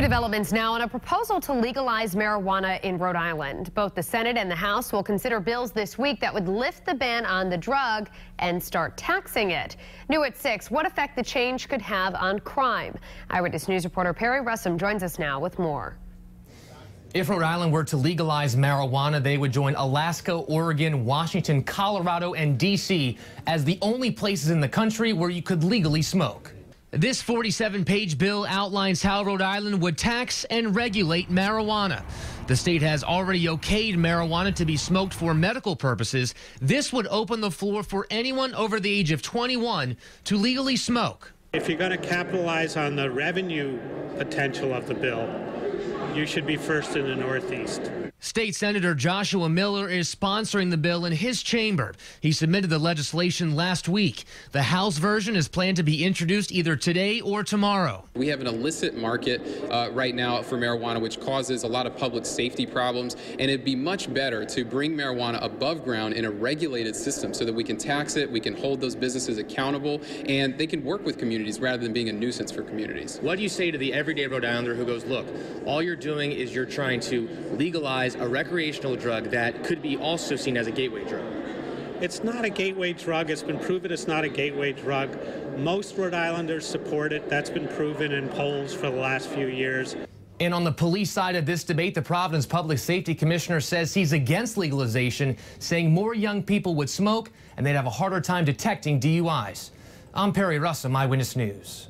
New developments now on a proposal to legalize marijuana in Rhode Island. Both the Senate and the House will consider bills this week that would lift the ban on the drug and start taxing it. New at 6, what effect the change could have on crime. Eyewitness News reporter Perry Russom joins us now with more. If Rhode Island were to legalize marijuana, they would join Alaska, Oregon, Washington, Colorado, and D.C. as the only places in the country where you could legally smoke. This 47 page bill outlines how Rhode Island would tax and regulate marijuana. The state has already okayed marijuana to be smoked for medical purposes. This would open the floor for anyone over the age of 21 to legally smoke. If you're going to capitalize on the revenue potential of the bill, you should be first in the Northeast. State Senator Joshua Miller is sponsoring the bill in his chamber. He submitted the legislation last week. The House version is planned to be introduced either today or tomorrow. We have an illicit market uh, right now for marijuana, which causes a lot of public safety problems, and it'd be much better to bring marijuana above ground in a regulated system so that we can tax it, we can hold those businesses accountable, and they can work with communities rather than being a nuisance for communities. What do you say to the everyday Rhode Islander who goes, look, all you're doing is you're trying to legalize a recreational drug that could be also seen as a gateway drug? It's not a gateway drug. It's been proven it's not a gateway drug. Most Rhode Islanders support it. That's been proven in polls for the last few years. And on the police side of this debate, the Providence Public Safety Commissioner says he's against legalization, saying more young people would smoke and they'd have a harder time detecting DUIs. I'm Perry Russom, Eyewitness News.